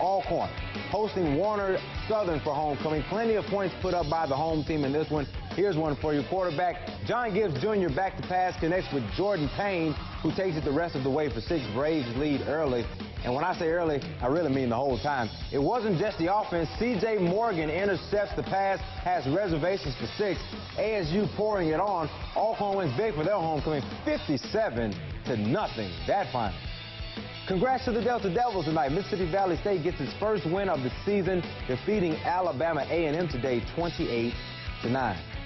Alcorn hosting Warner Southern for homecoming. Plenty of points put up by the home team in this one. Here's one for you. Quarterback John Gibbs Jr. back to pass connects with Jordan Payne, who takes it the rest of the way for six. Braves lead early. And when I say early, I really mean the whole time. It wasn't just the offense. C.J. Morgan intercepts the pass, has reservations for six. ASU pouring it on. Alcorn wins big for their homecoming, 57 to nothing. That final. Congrats to the Delta Devils tonight. Mississippi Valley State gets its first win of the season, defeating Alabama A&M today 28 to 9.